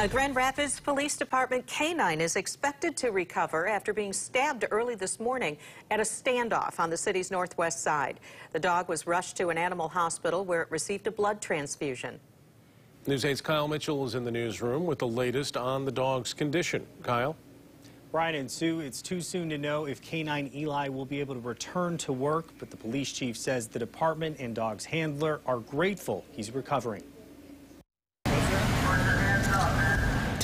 A Grand Rapids Police Department canine is expected to recover after being stabbed early this morning at a standoff on the city's northwest side. The dog was rushed to an animal hospital where it received a blood transfusion. News 8's Kyle Mitchell is in the newsroom with the latest on the dog's condition. Kyle? Brian and Sue, it's too soon to know if Canine Eli will be able to return to work, but the police chief says the department and dog's handler are grateful he's recovering.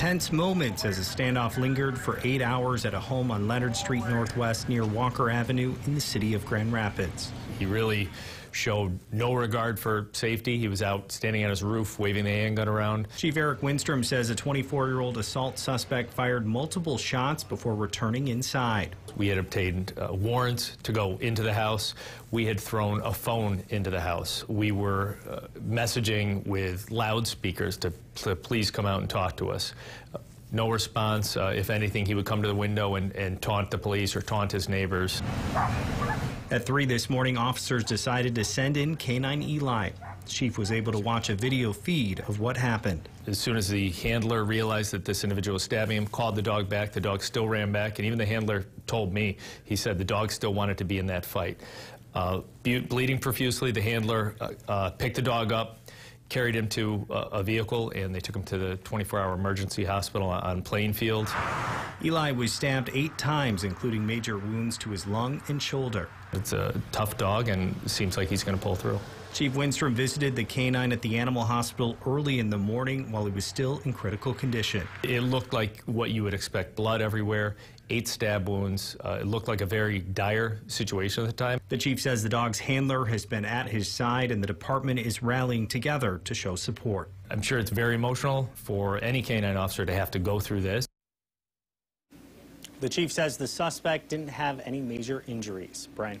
Tense moments as a standoff lingered for eight hours at a home on Leonard Street Northwest near Walker Avenue in the city of Grand Rapids. He really showed no regard for safety. He was out standing on his roof waving the handgun around. Chief Eric Winstrom says a 24-year-old assault suspect fired multiple shots before returning inside. We had obtained uh, warrants to go into the house. We had thrown a phone into the house. We were uh, messaging with loudspeakers to, to, please come out and talk to us. No response. Uh, if anything, he would come to the window and, and taunt the police or taunt his neighbors. At 3 this morning, officers decided to send in Canine Eli. Chief was able to watch a video feed of what happened. As soon as the handler realized that this individual was stabbing him, called the dog back. The dog still ran back, and even the handler told me, he said the dog still wanted to be in that fight. Uh, bleeding profusely, the handler uh, uh, picked the dog up, carried him to a vehicle, and they took him to the 24-hour emergency hospital on Plainfield. Eli was stabbed eight times, including major wounds to his lung and shoulder. It's a tough dog, and seems like he's going to pull through. Chief Winstrom visited the canine at the animal hospital early in the morning while he was still in critical condition. It looked like what you would expect, blood everywhere, eight stab wounds. Uh, it looked like a very dire situation at the time. The chief says the dog's handler has been at his side and the department is rallying together to show support. I'm sure it's very emotional for any canine officer to have to go through this. The chief says the suspect didn't have any major injuries. Brian.